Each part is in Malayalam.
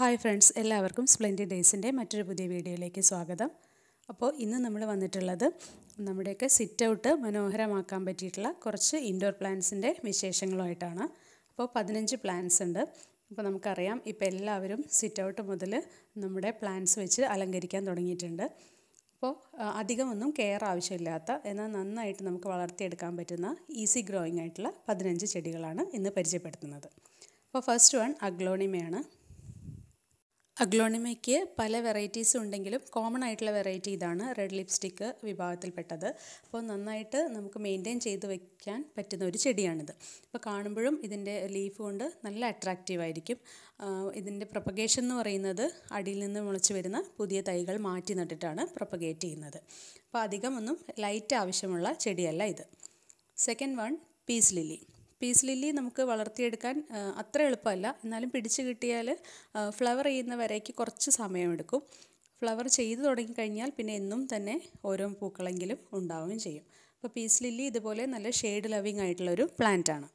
ഹായ് ഫ്രണ്ട്സ് എല്ലാവർക്കും സ്പ്ലെൻഡി ഡേയ്സിന്റെ മറ്റൊരു പുതിയ വീഡിയോയിലേക്ക് സ്വാഗതം. അപ്പോൾ ഇന്ന് നമ്മൾ വന്നിട്ടുള്ളത് നമ്മുടെയൊക്കെ സിറ്റ് ഔട്ട് മനോഹരമാക്കാൻ പറ്റിയിട്ടുള്ള കുറച്ച് ഇൻഡോർ പ്ലാന്റ്സിന്റെ വിശേഷങ്ങളുമായിട്ടാണ്. അപ്പോൾ പതിനഞ്ച് പ്ലാന്റ്സ് ഉണ്ട്. അപ്പോൾ നമുക്കറിയാം ഇപ്പോൾ എല്ലാവരും സിറ്റ് ഔട്ട് മുതൽ നമ്മുടെ പ്ലാന്റ്സ് വെച്ച് അലങ്കരിക്കാൻ തുടങ്ങിയിട്ടുണ്ട്. അപ്പോൾ അധികമൊന്നും കെയർ ആവശ്യമില്ലാത്ത എന്നാൽ നന്നായിട്ട് നമുക്ക് വളർത്തിയെടുക്കാൻ പറ്റുന്ന ഈസി ഗ്രോയിങ് ആയിട്ടുള്ള പതിനഞ്ച് ചെടികളാണ് ഇന്ന് പരിചയപ്പെടുത്തുന്നത്. അപ്പോൾ ഫസ്റ്റ് വൺ അഗ്ലോണിമയാണ് അഗ്ലോണിമയ്ക്ക് പല വെറൈറ്റീസ് ഉണ്ടെങ്കിലും കോമൺ ആയിട്ടുള്ള വെറൈറ്റി ഇതാണ് റെഡ് ലിപ്സ്റ്റിക്ക് വിഭാഗത്തിൽപ്പെട്ടത്. അപ്പോൾ നന്നായിട്ട് നമുക്ക് മെയിന്റെയിൻ ചെയ്ത് വെക്കാൻ പറ്റുന്ന ഒരു ചെടിയാണിത്. അപ്പോൾ കാണുമ്പോഴും ഇതിന്റെ ലീഫ് കൊണ്ട് നല്ല അട്രാക്റ്റീവ് ആയിരിക്കും. ഇതിന്റെ പ്രൊപ്പഗേഷൻ എന്ന് പറയുന്നത് അടിയിൽ നിന്ന് മുളച്ച് വരുന്ന പുതിയ തൈകൾ മാറ്റി നട്ടിട്ടാണ് പ്രൊപ്പഗേറ്റ് ചെയ്യുന്നത്. അപ്പോൾ അധികമൊന്നും ലൈറ്റ് ആവശ്യമുള്ള ചെടിയല്ല ഇത്. Second one peace lily. Peace lily നമുക്ക് വളർത്തിയെടുക്കാൻ അത്ര എളുപ്പമല്ല. എന്നാലും പിടിച്ചു കിട്ടിയാൽ ഫ്ലവർ ചെയ്യുന്ന വരയ്ക്ക് കുറച്ച് സമയമെടുക്കും. ഫ്ലവർ ചെയ്തു തുടങ്ങിക്കഴിഞ്ഞാൽ പിന്നെ എന്നും തന്നെ ഓരോ പൂക്കളെങ്കിലും ഉണ്ടാവുകയും ചെയ്യും. അപ്പോൾ പീസ് ലില്ലി ഇതുപോലെ നല്ല ഷെയ്ഡ് ലവിങ് ആയിട്ടുള്ളൊരു പ്ലാന്റാണ്.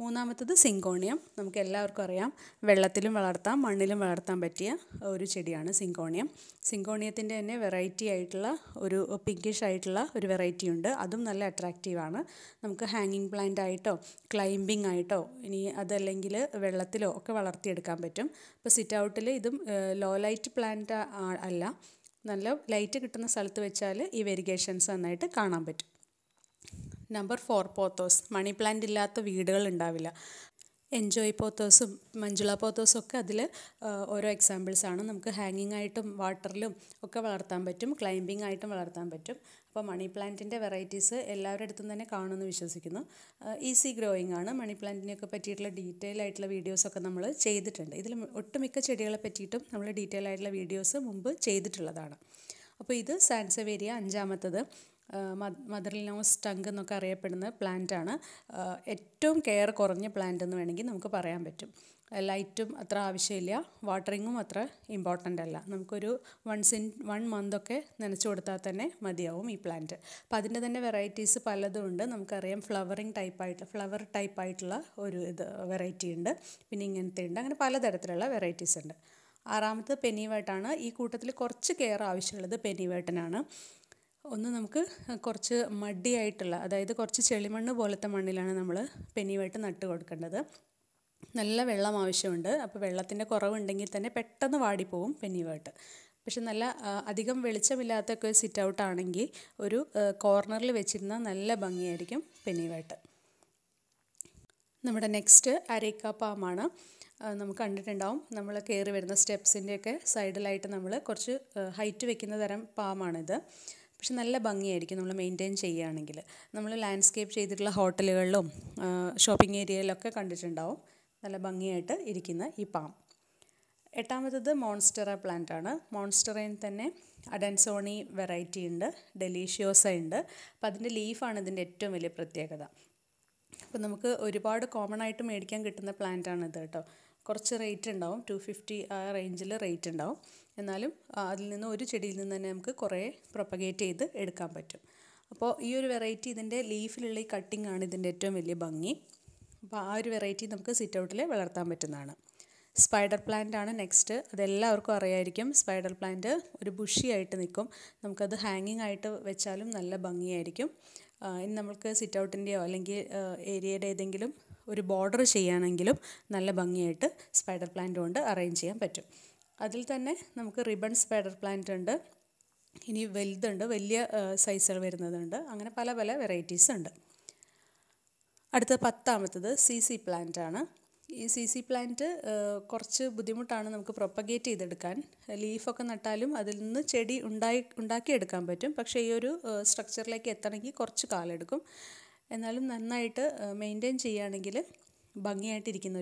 മൂന്നാമത്തത് സിങ്കോണിയം. നമുക്ക് എല്ലാവർക്കും അറിയാം. വെള്ളത്തിലും വളർത്താം മണ്ണിലും വളർത്താൻ പറ്റിയ ഒരു ചെടിയാണ് സിങ്കോണിയം. സിങ്കോണിയത്തിന്റെ തന്നെ വെറൈറ്റി ആയിട്ടുള്ള ഒരു പിങ്കിഷ് ആയിട്ടുള്ള ഒരു വെറൈറ്റി ഉണ്ട്. അതും നല്ല അട്രാക്റ്റീവാണ് നമുക്ക് ഹാങ്ങിങ് പ്ലാന്റ് ആയിട്ടോ ക്ലൈമ്പിംഗ് ആയിട്ടോ ഇനി അതല്ലെങ്കിൽ വെള്ളത്തിലോ ഒക്കെ വളർത്തിയെടുക്കാൻ പറ്റും. ഇപ്പോൾ സിറ്റ് ഔട്ടിൽ ഇതും ലോ ലൈറ്റ് പ്ലാന്റ് അല്ല. നല്ല ലൈറ്റ് കിട്ടുന്ന സ്ഥലത്ത് വെച്ചാൽ ഈ വെരിഗേഷൻസ് നന്നായിട്ട് കാണാൻ പറ്റും. Number four pothos. Money plant ഇല്ലാത്ത വീടുകൾ ഉണ്ടാവില്ല. എൻജോയ് പോത്തോസും മഞ്ജുള പോത്തോസും ഒക്കെ അതിൽ ഓരോ എക്സാമ്പിൾസ് ആണ്. നമുക്ക് ഹാങ്ങിങ് ആയിട്ടും വാട്ടറിലും ഒക്കെ വളർത്താൻ പറ്റും. ക്ലൈംബിംഗ് ആയിട്ടും വളർത്താൻ പറ്റും. അപ്പോൾ മണി പ്ലാന്റിന്റെ വെറൈറ്റീസ് എല്ലാവരുടെ അടുത്തും തന്നെ കാണുമെന്ന് വിശ്വസിക്കുന്നു. ഈസി ഗ്രോയിങ് ആണ്. മണി പ്ലാന്റിനെയൊക്കെ പറ്റിയിട്ടുള്ള ഡീറ്റെയിൽ ആയിട്ടുള്ള വീഡിയോസൊക്കെ നമ്മൾ ചെയ്തിട്ടുണ്ട്. ഇതിൽ ഒട്ടുമിക്ക ചെടികളെ പറ്റിയിട്ടും നമ്മൾ ഡീറ്റെയിൽ ആയിട്ടുള്ള വീഡിയോസ് മുമ്പ് ചെയ്തിട്ടുള്ളതാണ്. അപ്പോൾ ഇത് സാൻസവേരിയ അഞ്ചാമത്തത്. മദർ ലോസ് ടങ്ക് എന്നൊക്കെ അറിയപ്പെടുന്ന പ്ലാന്റാണ് ഏറ്റവും കെയർ കുറഞ്ഞ പ്ലാന്റ് എന്ന് വേണമെങ്കിൽ നമുക്ക് പറയാൻ പറ്റും. ലൈറ്റും അത്ര ആവശ്യമില്ല വാട്ടറിങ്ങും അത്ര ഇമ്പോർട്ടന്റ് അല്ല. നമുക്കൊരു വൺസ് ഇൻ വൺ മന്തൊക്കെ നനച്ചു കൊടുത്താൽ തന്നെ മതിയാവും ഈ പ്ലാന്റ് അപ്പോൾ അതിന്റെ തന്നെ വെറൈറ്റീസ് പലതും ഉണ്ട്. നമുക്കറിയാം ഫ്ലവറിങ് ടൈപ്പായിട്ട് ഫ്ലവർ ടൈപ്പായിട്ടുള്ള ഒരു ഇത് വെറൈറ്റി ഉണ്ട്. പിന്നെ ഇങ്ങനത്തെ ഉണ്ട്. അങ്ങനെ പലതരത്തിലുള്ള വെറൈറ്റീസ് ഉണ്ട്. ആറാമത്തെ പെനിവേട്ടാണ് ഈ കൂട്ടത്തിൽ കുറച്ച് കെയർ ആവശ്യമുള്ളത് പെനിവേട്ടനാണ് ഒന്ന് നമുക്ക് കുറച്ച് മടിയായിട്ടുള്ള അതായത് കുറച്ച് ചെളിമണ്ണ് പോലത്തെ മണ്ണിലാണ് നമ്മൾ പെനിയുമായിട്ട് നട്ട് കൊടുക്കേണ്ടത്. നല്ല വെള്ളം ആവശ്യമുണ്ട്. അപ്പോൾ വെള്ളത്തിന്റെ കുറവുണ്ടെങ്കിൽ തന്നെ പെട്ടെന്ന് വാടിപ്പോവും പെനിയുമായിട്ട് പക്ഷെ നല്ല അധികം വെളിച്ചമില്ലാത്തൊക്കെ സിറ്റ് ഔട്ട് ആണെങ്കിൽ ഒരു കോർണറിൽ വെച്ചിരുന്ന നല്ല ഭംഗിയായിരിക്കും പെനിയുമായിട്ട് നമ്മുടെ നെക്സ്റ്റ് അരേക്ക പാമാണ്. നമുക്ക് കണ്ടിട്ടുണ്ടാവും. നമ്മൾ കയറി വരുന്ന സ്റ്റെപ്സിന്റെയൊക്കെ സൈഡിലായിട്ട് നമ്മൾ കുറച്ച് ഹൈറ്റ് വെക്കുന്ന തരം പാമാണിത്. പക്ഷെ നല്ല ഭംഗിയായിരിക്കും നമ്മൾ മെയിന്റെയിൻ ചെയ്യുകയാണെങ്കിൽ. നമ്മൾ ലാൻഡ്സ്കേപ്പ് ചെയ്തിട്ടുള്ള ഹോട്ടലുകളിലും ഷോപ്പിംഗ് ഏരിയയിലൊക്കെ കണ്ടിട്ടുണ്ടാവും. നല്ല ഭംഗിയായിട്ട് ഇരിക്കുന്ന ഈ പാം എട്ടാമത്തത് മോൺസ്റ്ററ പ്ലാന്റ് ആണ്. മോൺസ്റ്ററയിൽ തന്നെ അഡൻസോണി വെറൈറ്റി ഉണ്ട് ഡെലീഷ്യോസ ഉണ്ട്. അപ്പോൾ അതിന്റെ ലീഫാണ് ഇതിന്റെ ഏറ്റവും വലിയ പ്രത്യേകത. അപ്പോൾ നമുക്ക് ഒരുപാട് കോമൺ ആയിട്ട് മേടിക്കാൻ കിട്ടുന്ന പ്ലാന്റ് ആണ് ഇത് കേട്ടോ. കുറച്ച് റേറ്റ് ഉണ്ടാവും. ടു ഫിഫ്റ്റി ആ റേഞ്ചിൽ റേറ്റ് ഉണ്ടാവും. എന്നാലും അതിൽ നിന്ന് ഒരു ചെടിയിൽ നിന്ന് തന്നെ നമുക്ക് കുറേ പ്രൊപ്പഗേറ്റ് ചെയ്ത് എടുക്കാൻ പറ്റും. അപ്പോൾ ഈ ഒരു വെറൈറ്റി ഇതിന്റെ ലീഫിലുള്ള ഈ കട്ടിംഗ് ആണ് ഇതിന്റെ ഏറ്റവും വലിയ ഭംഗി. അപ്പോൾ ആ ഒരു വെറൈറ്റി നമുക്ക് സിറ്റ് ഔട്ടിൽ വളർത്താൻ പറ്റുന്നതാണ്. സ്പൈഡർ പ്ലാന്റ് ആണ് നെക്സ്റ്റ് അതെല്ലാവർക്കും അറിയായിരിക്കും. സ്പൈഡർ പ്ലാന്റ് ഒരു ബുഷിയായിട്ട് നിൽക്കും. നമുക്കത് ഹാങ്ങിങ് ആയിട്ട് വെച്ചാലും നല്ല ഭംഗിയായിരിക്കും. ഇനി നമുക്ക് സിറ്റ് ഔട്ടിന്റെയോ അല്ലെങ്കിൽ ഏരിയയുടെ ഏതെങ്കിലും ഒരു ബോർഡർ ചെയ്യുകയാണെങ്കിലും നല്ല ഭംഗിയായിട്ട് സ്പൈഡർ പ്ലാന്റ് കൊണ്ട് അറേഞ്ച് ചെയ്യാൻ പറ്റും. അതിൽ തന്നെ നമുക്ക് റിബൺ സ്പൈഡർ പ്ലാന്റ് ഉണ്ട്. ഇനി വലുതുണ്ട് വലിയ സൈസുകൾ വരുന്നതുണ്ട്. അങ്ങനെ പല പല വെറൈറ്റീസ് ഉണ്ട്. അടുത്ത പത്താമത്തത് സി സി പ്ലാന്റ് ആണ്. ഈ സി സി പ്ലാന്റ് കുറച്ച് ബുദ്ധിമുട്ടാണ് നമുക്ക് പ്രൊപ്പഗേറ്റ് ചെയ്തെടുക്കാൻ. ലീഫൊക്കെ നട്ടാലും അതിൽ നിന്ന് ചെടി ഉണ്ടായി ഉണ്ടാക്കിയെടുക്കാൻ പറ്റും. പക്ഷേ ഈ ഒരു സ്ട്രക്ചറിലേക്ക് എത്തണമെങ്കിൽ കുറച്ച് കാലെടുക്കും. എന്നാലും നന്നായിട്ട് മെയിന്റെയിൻ ചെയ്യുകയാണെങ്കിൽ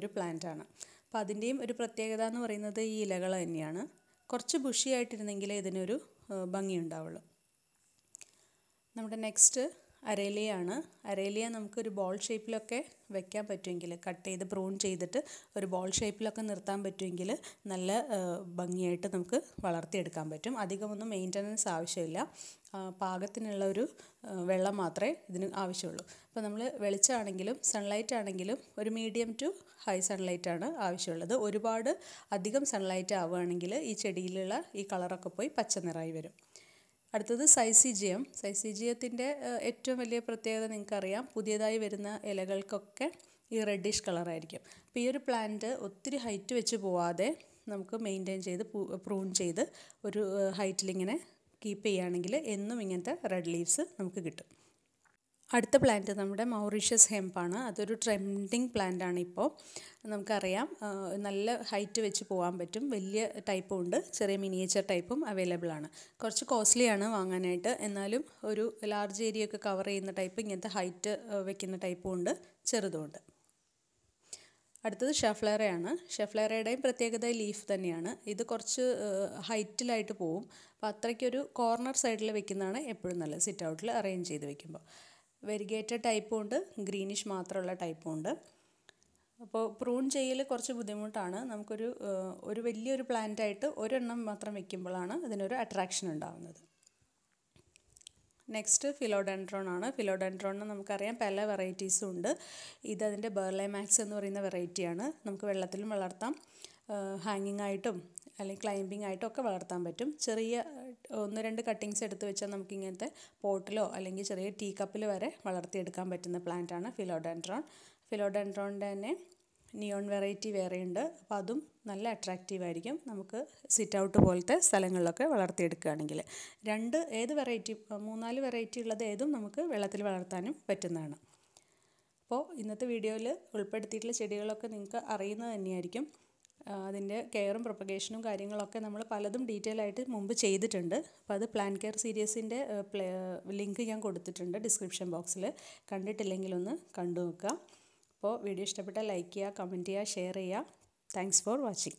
ഒരു പ്ലാന്റാണ് അപ്പോൾ അതിന്റെയും ഒരു പ്രത്യേകത എന്ന് പറയുന്നത് ഈ ഇലകൾ തന്നെയാണ്. കുറച്ച് ബുഷിയായിട്ടിരുന്നെങ്കിലേ ഇതിനൊരു ഭംഗി ഉണ്ടാവുള്ളൂ നമ്മുടെ നെക്സ്റ്റ് അരേലിയാണ്. അരേലിയ നമുക്കൊരു ബോൾ ഷേപ്പിലൊക്കെ വെക്കാൻ പറ്റുമെങ്കിൽ കട്ട് ചെയ്ത് പ്രൂൺ ചെയ്തിട്ട് ഒരു ബോൾ ഷേപ്പിലൊക്കെ നിർത്താൻ പറ്റുമെങ്കിൽ നല്ല ഭംഗിയായിട്ട് നമുക്ക് വളർത്തിയെടുക്കാൻ പറ്റും. അധികമൊന്നും മെയിന്റനൻസ് ആവശ്യമില്ല. പാകത്തിനുള്ള ഒരു വെള്ളം മാത്രമേ ഇതിന് ആവശ്യമുള്ളൂ. അപ്പോൾ നമ്മൾ വെളിച്ചമാണെങ്കിലും സൺലൈറ്റ് ആണെങ്കിലും ഒരു മീഡിയം ടു ഹൈ സൺലൈറ്റ് ആണ് ആവശ്യമുള്ളത്. ഒരുപാട് അധികം സൺലൈറ്റ് ആവുകയാണെങ്കിൽ ഈ ചെടിയിലുള്ള ഈ കളറൊക്കെ പോയി പച്ച നിറായി വരും. അടുത്തത് സൈസിജിയം. സൈസിജിയത്തിന്റെ ഏറ്റവും വലിയ പ്രത്യേകത നിങ്ങൾക്കറിയാം. പുതിയതായി വരുന്ന ഇലകൾക്കൊക്കെ ഈ റെഡിഷ് കളറായിരിക്കും അപ്പോൾ ഈ ഒരു പ്ലാന്റ് ഒത്തിരി ഹൈറ്റ് വെച്ച് പോവാതെ നമുക്ക് മെയിന്റെയിൻ ചെയ്ത് പ്രൂൺ ചെയ്ത് ഒരു ഹൈറ്റിലിങ്ങനെ കീപ്പ് ചെയ്യുകയാണെങ്കിൽ എന്നും ഇങ്ങനത്തെ റെഡ് ലീവ്സ് നമുക്ക് കിട്ടും. അടുത്ത പ്ലാന്റ് നമ്മുടെ മൗറീഷ്യസ് ഹെമ്പാണ് അതൊരു ട്രെൻഡിങ് പ്ലാന്റ് ആണ് ഇപ്പോൾ. നമുക്കറിയാം നല്ല ഹൈറ്റ് വെച്ച് പോകാൻ പറ്റും. വലിയ ടൈപ്പും ഉണ്ട് ചെറിയ മിനിയേച്ചർ ടൈപ്പും അവൈലബിൾ ആണ്. കുറച്ച് കോസ്റ്റ്ലിയാണ് വാങ്ങാനായിട്ട്. എന്നാലും ഒരു ലാർജ് ഏരിയ ഒക്കെ കവർ ചെയ്യുന്ന ടൈപ്പ് ഇങ്ങനത്തെ ഹൈറ്റ് വെക്കുന്ന ടൈപ്പും ഉണ്ട് ചെറുതുമുണ്ട് അടുത്തത് ഷെഫ്ലേറയാണ്. ഷെഫ്ലേറയുടെയും പ്രത്യേകത ലീഫ് തന്നെയാണ്. ഇത് കുറച്ച് ഹൈറ്റിലായിട്ട് പോവും. അപ്പോൾ അത്രയ്ക്കൊരു കോർണർ സൈഡിൽ വെക്കുന്നതാണ് എപ്പോഴും നല്ലത്. സിറ്റ് ഔട്ടിൽ അറേഞ്ച് ചെയ്ത് വെക്കുമ്പോൾ. വെരിഗേറ്റഡ് ടൈപ്പും ഉണ്ട് ഗ്രീനിഷ് മാത്രമുള്ള ടൈപ്പും ഉണ്ട് അപ്പോൾ പ്രൂൺ ചെയ്യൽ കുറച്ച് ബുദ്ധിമുട്ടാണ്. നമുക്കൊരു ഒരു വലിയൊരു പ്ലാന്റായിട്ട് ഒരെണ്ണം മാത്രം വെക്കുമ്പോഴാണ് അതിനൊരു അട്രാക്ഷൻ ഉണ്ടാകുന്നത് നെക്സ്റ്റ് ഫിലോഡെൻഡ്രോൺ ആണ്. ഫിലോഡെൻഡ്രോണിന് നമുക്കറിയാം പല വെറൈറ്റീസും ഉണ്ട്. ഇത് അതിന്റെ ബെർലൈമാക്സ് എന്ന് പറയുന്ന വെറൈറ്റിയാണ്. നമുക്ക് വെള്ളത്തിലും വളർത്താം. ഹാങ്ങിങ് ആയിട്ടും അല്ലെങ്കിൽ ക്ലൈമ്പിംഗ് ആയിട്ടൊക്കെ വളർത്താൻ പറ്റും. ചെറിയ ഒന്ന് രണ്ട് കട്ടിങ്സ് എടുത്ത് വെച്ചാൽ നമുക്ക് ഇങ്ങനത്തെ പോട്ടിലോ അല്ലെങ്കിൽ ചെറിയ ടീ കപ്പിൽ വരെ വളർത്തിയെടുക്കാൻ പറ്റുന്ന പ്ലാന്റാണ് ഫിലോഡെൻഡ്രോൺ ഫിലോഡെൻഡ്രോണിന്റെ തന്നെ നിയോൺ വെറൈറ്റി വേറെയുണ്ട് അപ്പോൾ അതും നല്ല അട്രാക്റ്റീവ് ആയിരിക്കും. നമുക്ക് സിറ്റ് ഔട്ട് പോലത്തെ സ്ഥലങ്ങളിലൊക്കെ വളർത്തിയെടുക്കുകയാണെങ്കിൽ. രണ്ട് ഏത് വെറൈറ്റി മൂന്നാൽ വെറൈറ്റി ഉള്ളത് ഏതും നമുക്ക് വെള്ളത്തിൽ വളർത്താനും പറ്റുന്നതാണ്. അപ്പോൾ ഇന്നത്തെ വീഡിയോയിൽ ഉൾപ്പെടുത്തിയിട്ടുള്ള ചെടികളൊക്കെ നിങ്ങൾക്ക് അറിയുന്നത് തന്നെയായിരിക്കും. അതിന്റെ കെയറും പ്രൊപ്പഗേഷനും കാര്യങ്ങളൊക്കെ നമ്മൾ പലതും ഡീറ്റെയിൽ ആയിട്ട് മുമ്പ് ചെയ്തിട്ടുണ്ട്. അപ്പോൾ അത് പ്ലാൻ കെയർ സീരീസിന്റെ ലിങ്ക് ഞാൻ കൊടുത്തിട്ടുണ്ട് ഡിസ്ക്രിപ്ഷൻ ബോക്സിൽ. കണ്ടിട്ടില്ലെങ്കിൽ ഒന്ന് കണ്ടു നോക്കുക അപ്പോൾ വീഡിയോ ഇഷ്ടപ്പെട്ടാൽ ലൈക്ക് ചെയ്യുക കമന്റ് ചെയ്യുക ഷെയർ ചെയ്യുക. Thanks for watching.